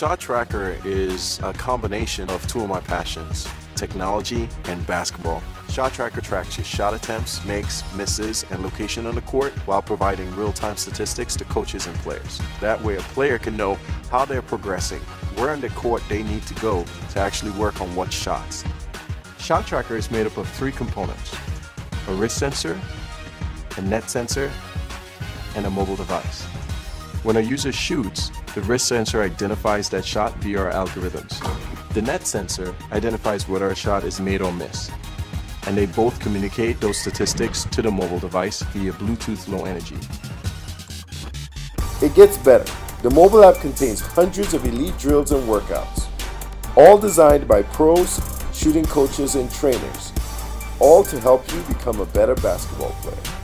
ShotTracker is a combination of two of my passions, technology and basketball. ShotTracker tracks your shot attempts, makes, misses, and location on the court while providing real-time statistics to coaches and players. That way a player can know how they're progressing, where on the court they need to go to actually work on what shots. ShotTracker is made up of three components, a wrist sensor, a net sensor, and a mobile device. When a user shoots, the wrist sensor identifies that shot via our algorithms. The net sensor identifies whether a shot is made or missed. And they both communicate those statistics to the mobile device via Bluetooth Low Energy. It gets better. The mobile app contains hundreds of elite drills and workouts, all designed by pros, shooting coaches, and trainers, all to help you become a better basketball player.